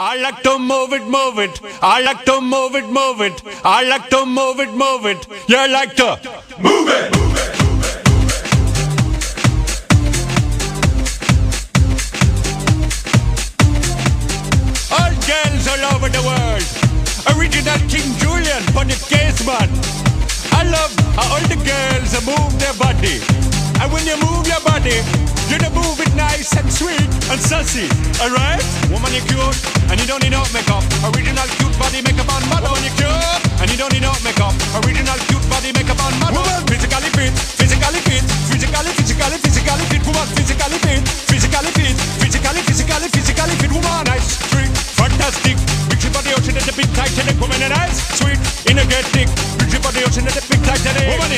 I like to move it, move it. I like to move it, move it. I like to move it, move it. You like to move it. Move it. All girls all over the world. Original King Julian, Bonnie Caseman. I love how all the girls move their body. And when you move your body, you to move it nice and sweet and sassy. Alright? Woman, you cute, and you don't need no makeup. Original cute body makeup on model. Woman, you cute, and you don't need no makeup. Original cute body makeup on model. Woman, physically fit, physically fit, physically, physically, physically fit. Woman, physically fit, physically fit, physically, physically, physically fit. Woman, nice, sweet, fantastic. Ship body ocean at the big tight and the woman and nice, sweet, energetic. Ship body ocean at the big tight and the woman is nice, sweet,